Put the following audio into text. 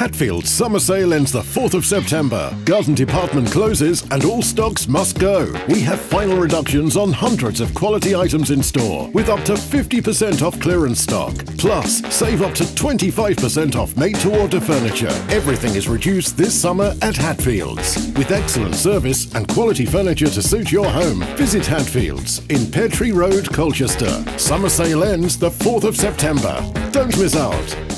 Hatfield's summer sale ends the 4th of September. Garden department closes and all stocks must go. We have final reductions on hundreds of quality items in store with up to 50% off clearance stock. Plus, save up to 25% off made to order furniture. Everything is reduced this summer at Hatfields. With excellent service and quality furniture to suit your home, visit Hatfields in Pear Road, Colchester. Summer sale ends the 4th of September. Don't miss out.